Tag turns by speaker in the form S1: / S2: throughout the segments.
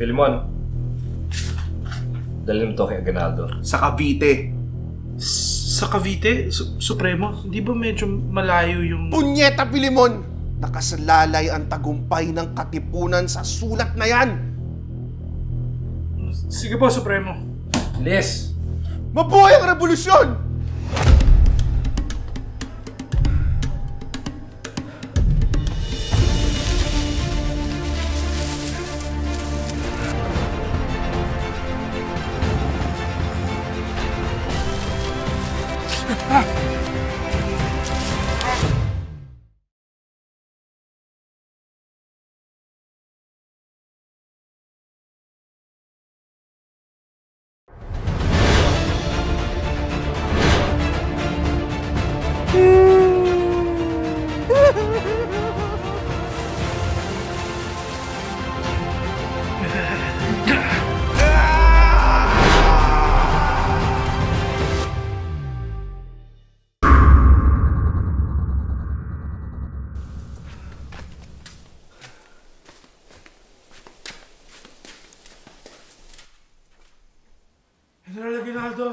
S1: Filimon, dalhin mo to kay Aganaldo.
S2: Sa Cavite.
S3: Sa Cavite, Su- Supremo, di ba medyo malayo yung...
S2: Punyeta Pilimon! Nakasalalay ang tagumpay ng katipunan sa sulat na yan!
S3: Sige po, Supremo.
S1: Bilis!
S2: Mabuhay ang revolusyon!
S3: 诶 General Aguinaldo,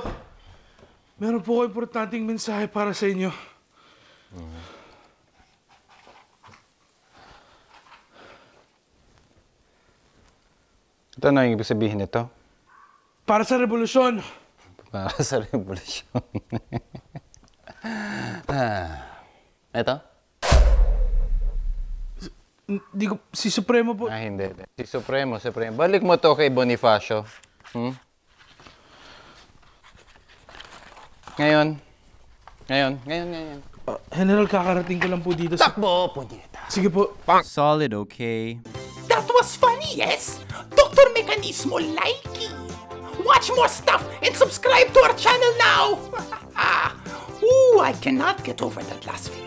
S3: meron po ko importanteng mensahe para sa inyo.
S4: Ito na yung ibig sabihin nito?
S3: Para sa revolusyon.
S4: Para sa revolusyon. ah. Ito?
S3: Hindi ko, si Supremo po.
S4: Ah, hindi. Si Supremo, Supremo. Balik mo to kay Bonifacio. Hmm? Ngayon. Ngayon. Ngayon, ngayon.
S3: Ah, General, kakarating ko lang po dito sa...
S4: Takbo, punyeta.
S3: Sige po.
S5: Solid, okay?
S6: That was funny, yes? Dr. Mechanismo likey. Watch more stuff and subscribe to our channel now. Ooh, I cannot get over that last video.